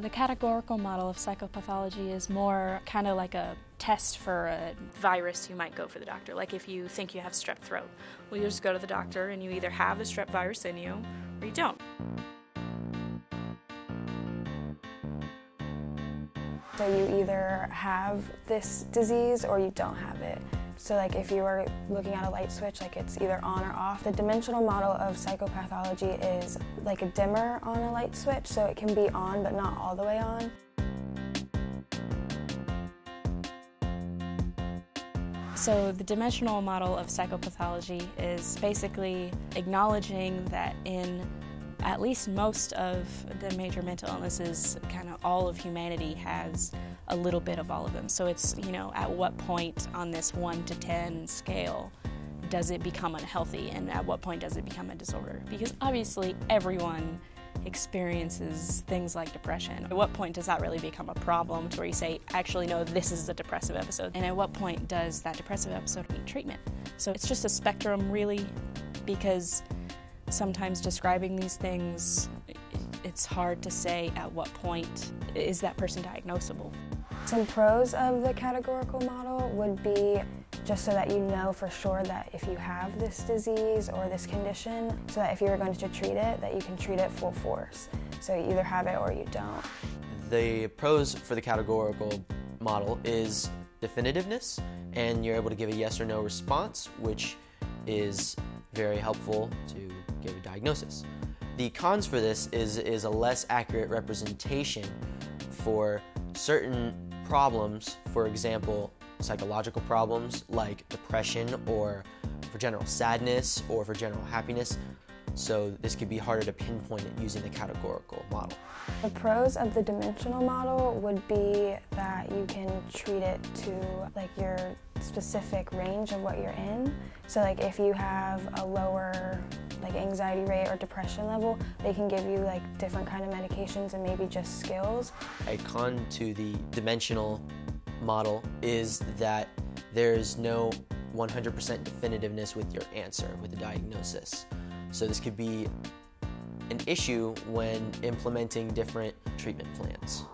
The categorical model of psychopathology is more kind of like a test for a virus you might go for the doctor. Like if you think you have strep throat, well, you just go to the doctor and you either have the strep virus in you or you don't. So you either have this disease or you don't have it. So like if you are looking at a light switch, like it's either on or off. The dimensional model of psychopathology is like a dimmer on a light switch, so it can be on but not all the way on. So, the dimensional model of psychopathology is basically acknowledging that in at least most of the major mental illnesses, kind of all of humanity has a little bit of all of them. So it's, you know, at what point on this 1 to 10 scale does it become unhealthy and at what point does it become a disorder? Because obviously everyone experiences things like depression. At what point does that really become a problem to where you say, actually, no, this is a depressive episode? And at what point does that depressive episode need treatment? So it's just a spectrum, really, because sometimes describing these things, it's hard to say at what point is that person diagnosable. Some pros of the categorical model would be just so that you know for sure that if you have this disease or this condition, so that if you're going to treat it, that you can treat it full force. So you either have it or you don't. The pros for the categorical model is definitiveness, and you're able to give a yes or no response, which is very helpful to get a diagnosis. The cons for this is, is a less accurate representation for certain problems, for example, psychological problems like depression or for general sadness or for general happiness. So this could be harder to pinpoint it using the categorical model. The pros of the dimensional model would be that you can treat it to like your specific range of what you're in. So like if you have a lower like anxiety rate or depression level, they can give you like different kind of medications and maybe just skills. A con to the dimensional model is that there's no 100% definitiveness with your answer, with the diagnosis. So this could be an issue when implementing different treatment plans.